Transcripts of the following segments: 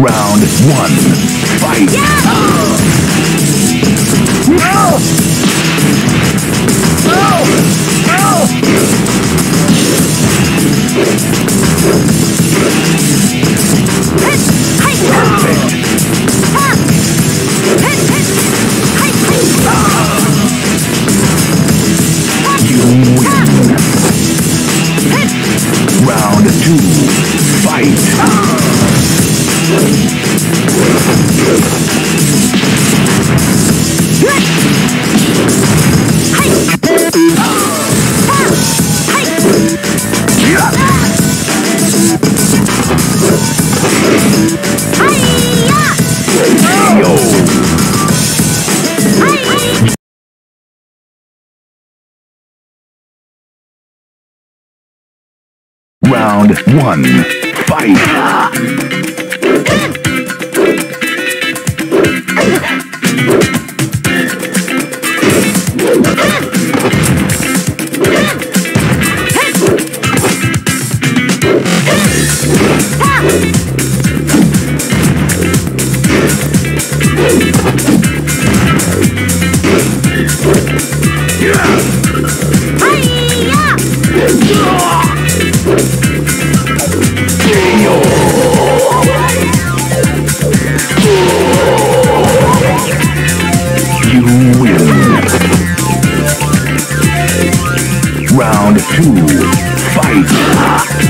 Round one. Fight. You one. Fight. Two. Fight.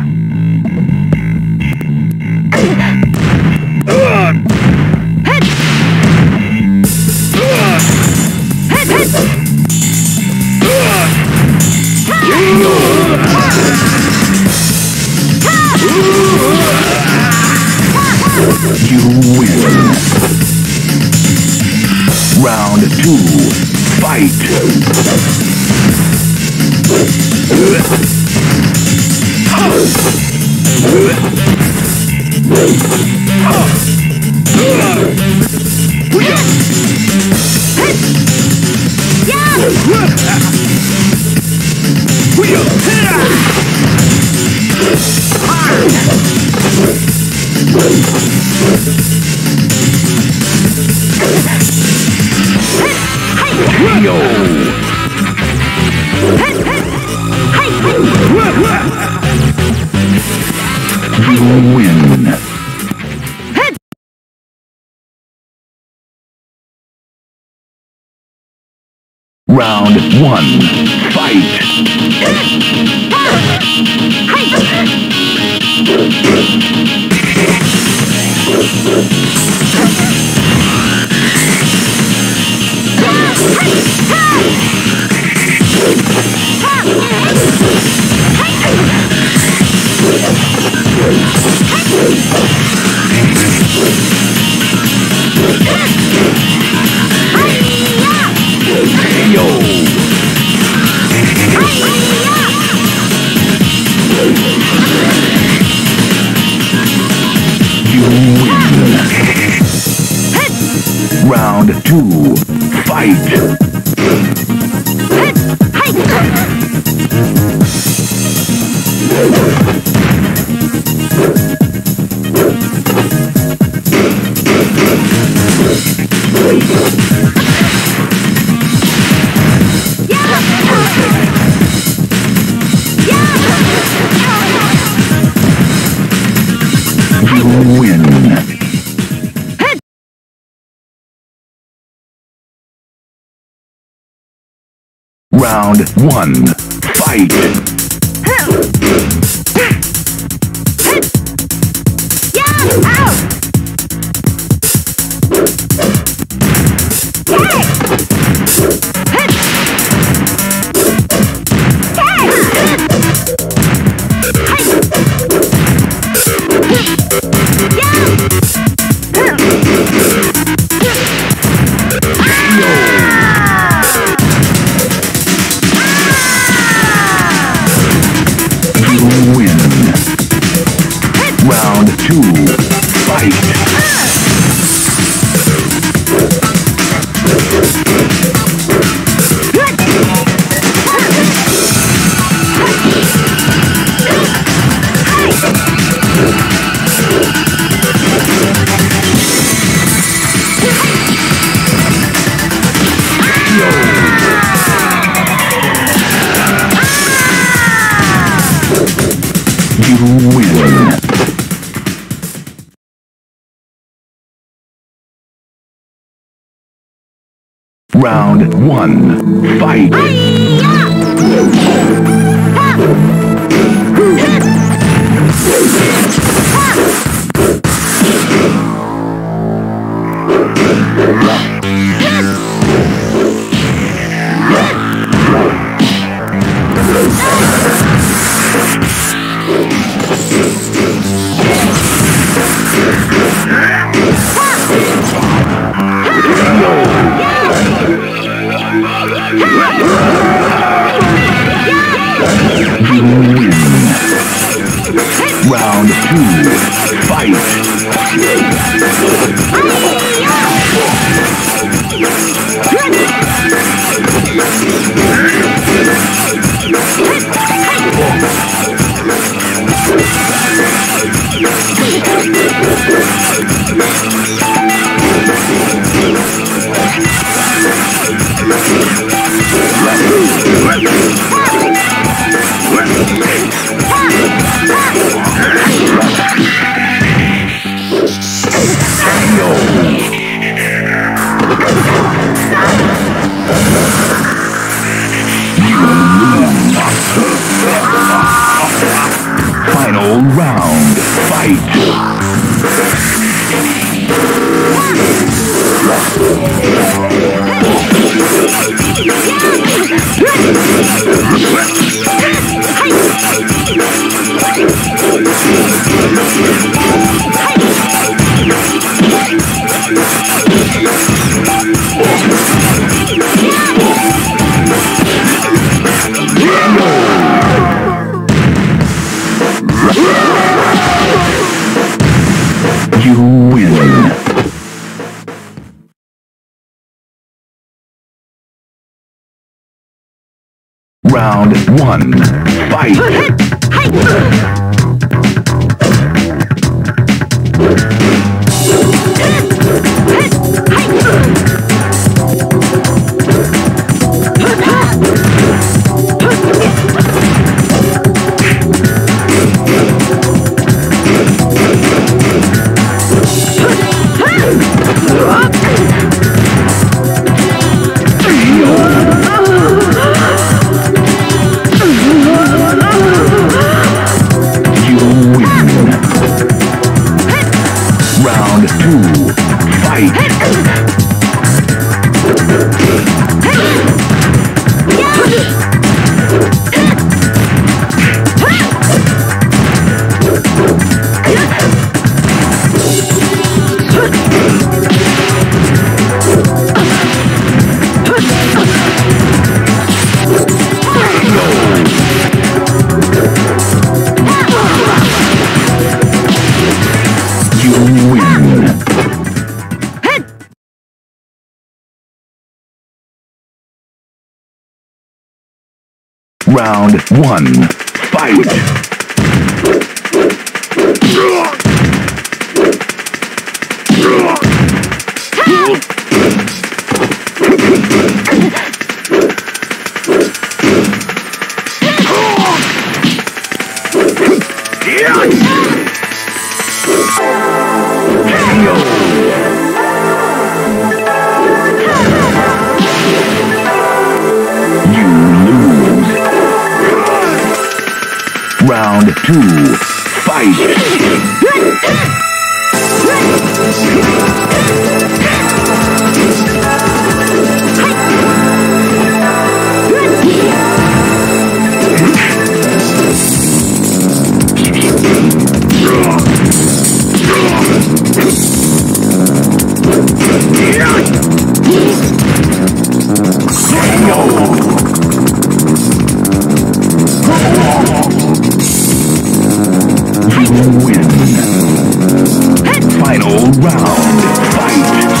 Fight. Yo. You win. Round one. Fight. Two. Fight. Round one. Fight. Round one. Fight. Final round. Fight. Round one. Fight. Round one. Fight. Round win. Final round. Fight.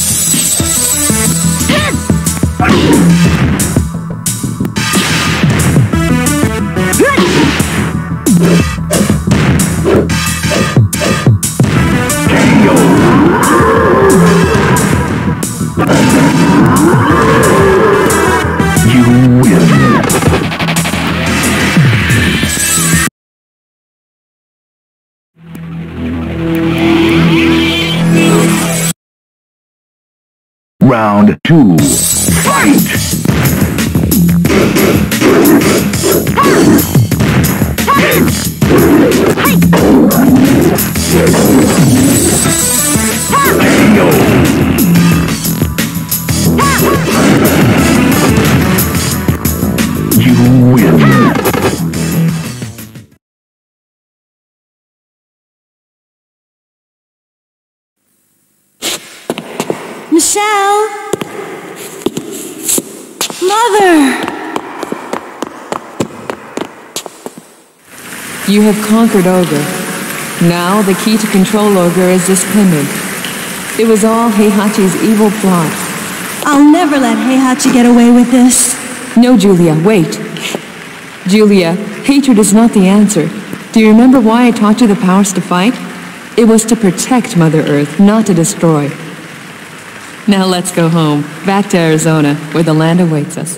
Round two. Fight! You win. Michelle! Mother! You have conquered Ogre. Now the key to control Ogre is this pendant. It was all Heihachi's evil plot. I'll never let Heihachi get away with this. No, Julia, wait. Julia, hatred is not the answer. Do you remember why I taught you the powers to fight? It was to protect Mother Earth, not to destroy. Now let's go home, back to Arizona, where the land awaits us.